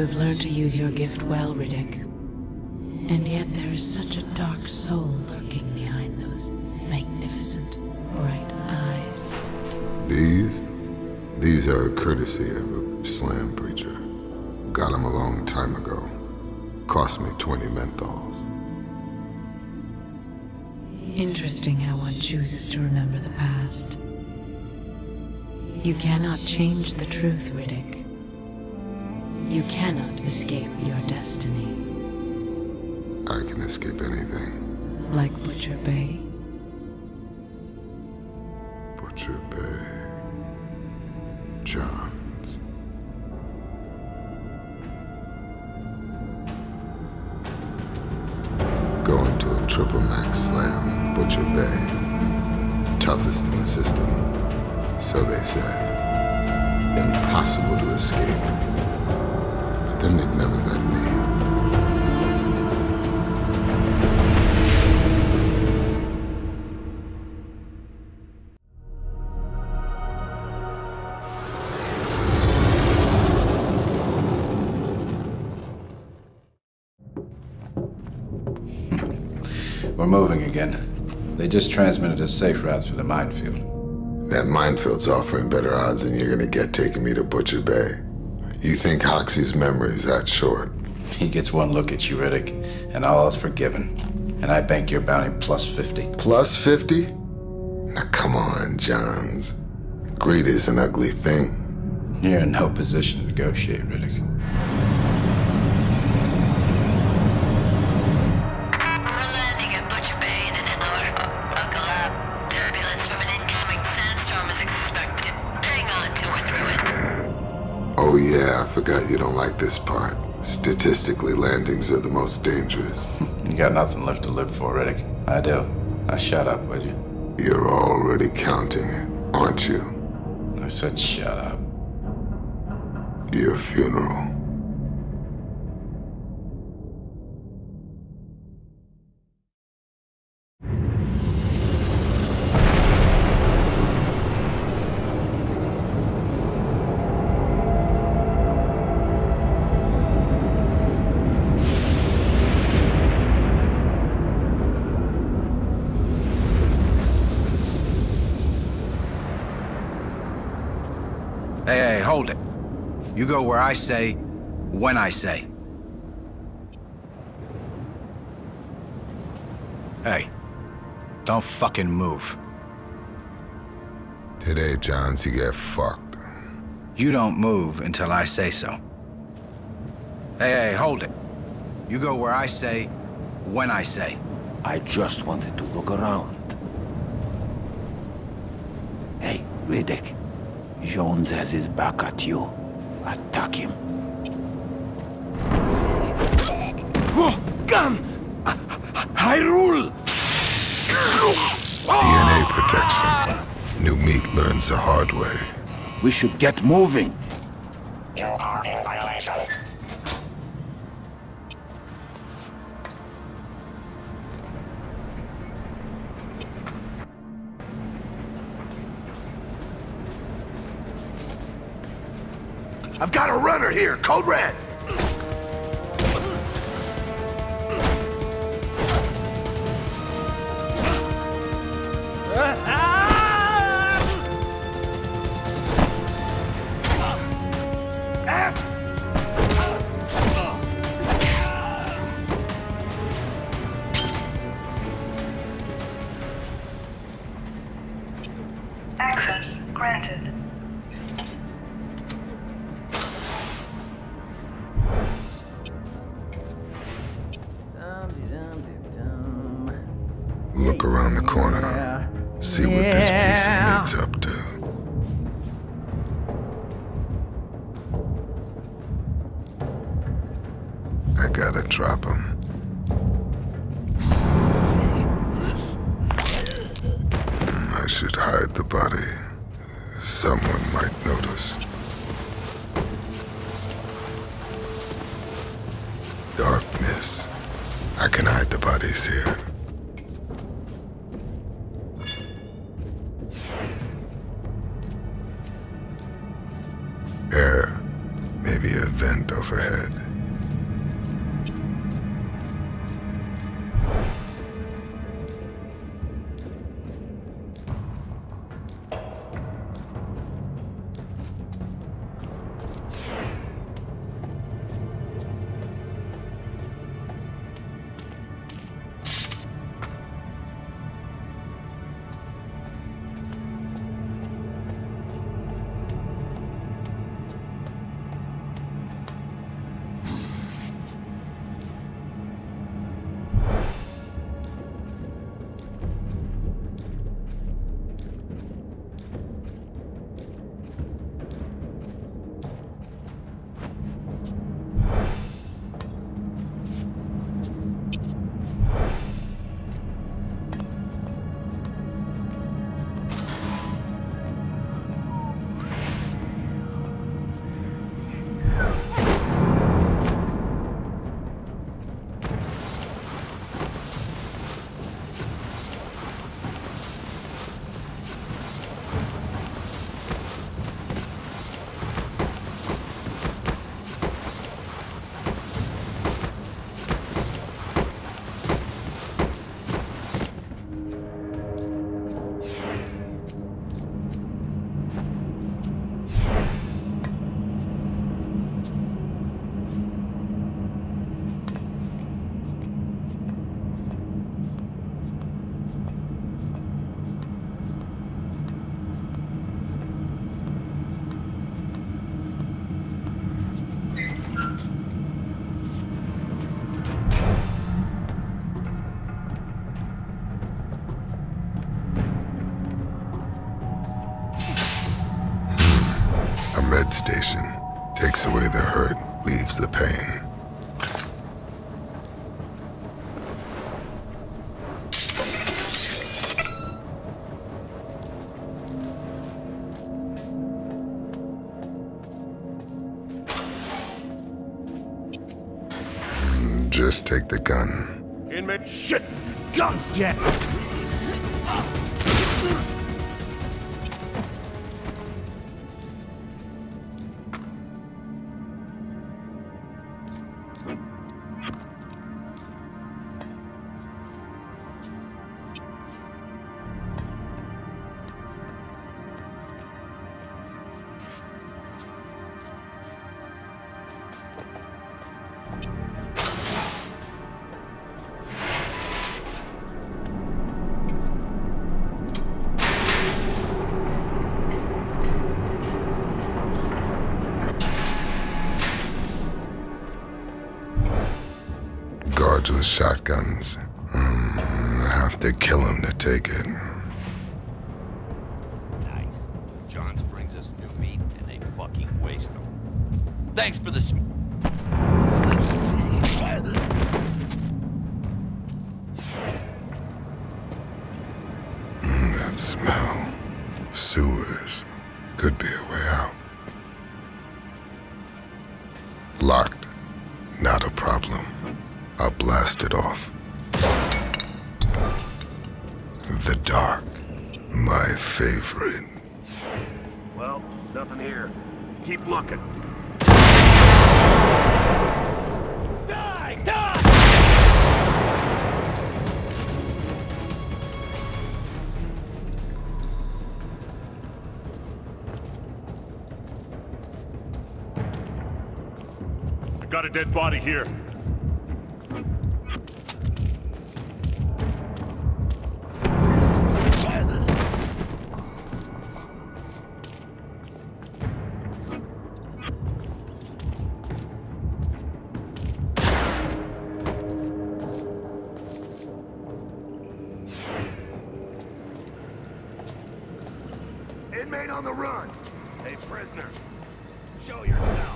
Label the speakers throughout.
Speaker 1: You have learned to use your gift well, Riddick. And yet there is such a dark soul lurking behind those magnificent, bright eyes.
Speaker 2: These? These are a courtesy of a slam preacher. Got him a long time ago. Cost me 20 menthols.
Speaker 1: Interesting how one chooses to remember the past. You cannot change the truth, Riddick. You cannot escape your destiny.
Speaker 2: I can escape anything.
Speaker 1: Like Butcher Bay.
Speaker 2: Butcher Bay. Johns. Going to a triple max slam, Butcher Bay. Toughest in the system, so they said. Impossible to escape. Then they'd never met me.
Speaker 3: We're moving again. They just transmitted a safe route through the minefield.
Speaker 2: That minefield's offering better odds than you're gonna get taking me to Butcher Bay. You think Hoxie's memory is that short?
Speaker 3: He gets one look at you, Riddick, and all is forgiven. And I bank your bounty plus 50.
Speaker 2: Plus 50? Now come on, Johns. Greed is an ugly thing.
Speaker 3: You're in no position to negotiate, Riddick.
Speaker 2: You don't like this part. Statistically, landings are the most dangerous.
Speaker 3: You got nothing left to live for, Riddick. I do. Now shut up, would you?
Speaker 2: You're already counting it, aren't you?
Speaker 3: I said shut up.
Speaker 2: Your funeral.
Speaker 4: You go where I say, when I say. Hey, don't fucking move.
Speaker 2: Today, Johns, you get fucked.
Speaker 4: You don't move until I say so. Hey, hey, hold it. You go where I say, when I say.
Speaker 5: I just wanted to look around. Hey, Riddick. Johns has his back at you. Attack him. Come! I rule!
Speaker 2: DNA protection. New meat learns the hard way.
Speaker 5: We should get moving.
Speaker 6: I've got a runner here, Code Red.
Speaker 2: I gotta drop him. Hmm, I should hide the body. Someone might notice. Darkness. I can hide the bodies here. Just take the gun.
Speaker 6: Inmate shit! Guns, Jack!
Speaker 2: Guards with shotguns. Mm, I have to kill him to take it.
Speaker 7: Nice. Johns brings us new meat, and they fucking waste them. Thanks for the...
Speaker 6: got a dead body here. Inmate on the run. Hey, prisoner. Show yourself.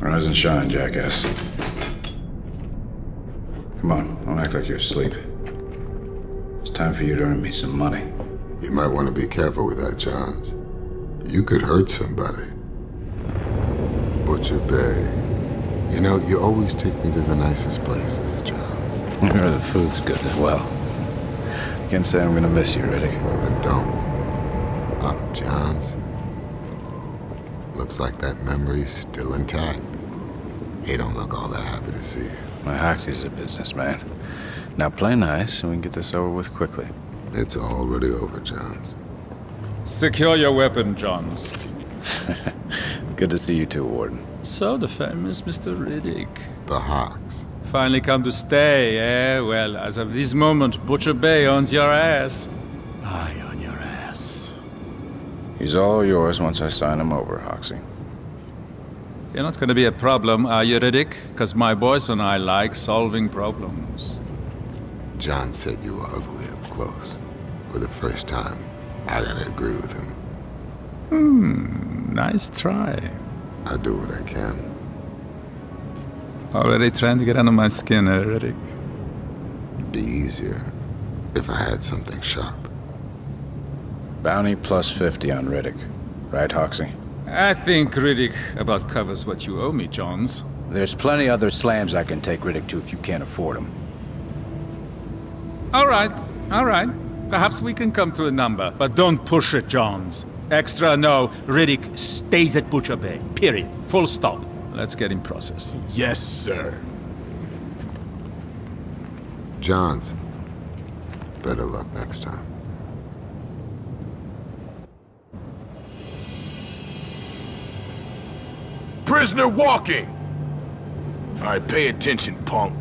Speaker 4: Rise and shine,
Speaker 3: jackass. Come on, don't act like you're asleep. It's time for you to earn me some money.
Speaker 2: You might want to be careful with that, Johns. You could hurt somebody. Butcher Bay. You know, you always take me to the nicest places, Johns.
Speaker 3: I the food's good as well. Can't say I'm gonna miss you, Riddick.
Speaker 2: Then don't. Up, Johns. Looks like that memory's still intact. He don't look all that happy to see you.
Speaker 3: My Hoxie's a businessman. Now play nice and we can get this over with quickly.
Speaker 2: It's already over, Johns.
Speaker 8: Secure your weapon, Johns.
Speaker 3: Good to see you too, Warden.
Speaker 8: So, the famous Mr. Riddick.
Speaker 2: The Hawks.
Speaker 8: Finally come to stay, eh? Well, as of this moment, Butcher Bay owns your ass.
Speaker 3: He's all yours once I sign him over, Hoxie.
Speaker 8: You're not gonna be a problem, are you, Riddick? Because my boys and I like solving problems.
Speaker 2: John said you were ugly up close. For the first time, I gotta agree with him.
Speaker 8: Hmm, nice try.
Speaker 2: I do what I can.
Speaker 8: Already trying to get under my skin, eh, Riddick?
Speaker 2: Be easier if I had something sharp.
Speaker 3: Bounty plus 50 on Riddick. Right, Hoxie?
Speaker 8: I think Riddick about covers what you owe me, Johns.
Speaker 4: There's plenty other slams I can take Riddick to if you can't afford them.
Speaker 8: All right, all right. Perhaps we can come to a number, but don't push it, Johns. Extra, no. Riddick stays at Butcher Bay. Period. Full stop. Let's get him processed.
Speaker 6: Yes, sir.
Speaker 2: Johns, better luck next time.
Speaker 6: Prisoner walking! Alright, pay attention, punk.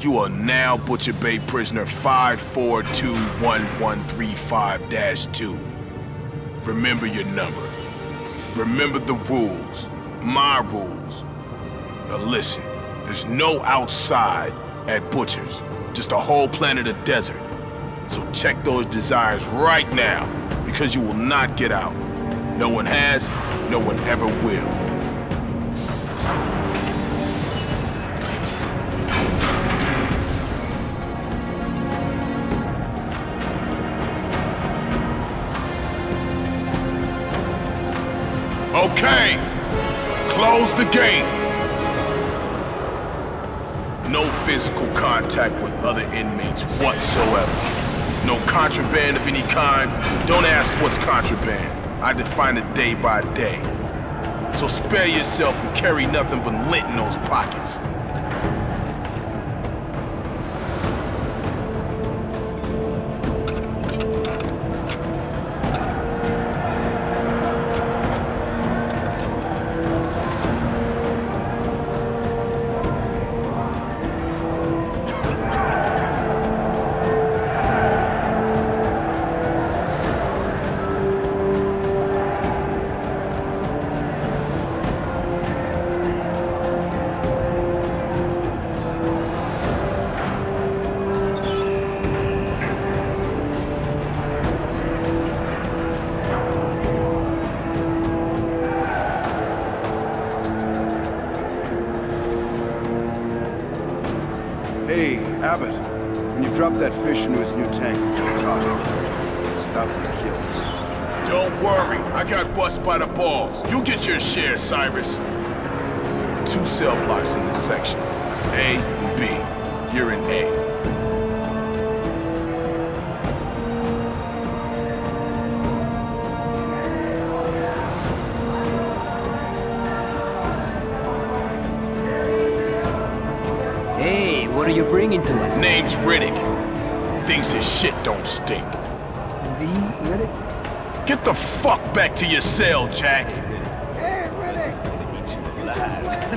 Speaker 6: You are now Butcher Bay prisoner 5421135-2. Remember your number. Remember the rules. My rules. Now listen, there's no outside at Butcher's. Just a whole planet of desert. So check those desires right now, because you will not get out. No one has, no one ever will. Okay, close the gate. No physical contact with other inmates whatsoever. No contraband of any kind. Don't ask what's contraband. I define it day by day. So spare yourself and carry nothing but lint in those pockets.
Speaker 9: Abbott. When you drop that fish into his new tank. It's about to kill us.
Speaker 6: Don't worry, I got bust by the balls. You get your share, Cyrus. There are two cell blocks in this section. A and B. You're in A.
Speaker 10: you bringing to us?
Speaker 6: Name's Riddick. Thinks his shit don't stink.
Speaker 10: The Riddick?
Speaker 6: Get the fuck back to your cell, Jack.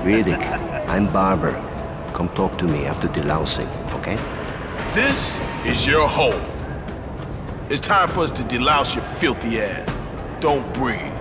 Speaker 11: Riddick, I'm Barber. Come talk to me after the delousing, okay?
Speaker 6: This is your home. It's time for us to delouse your filthy ass. Don't breathe.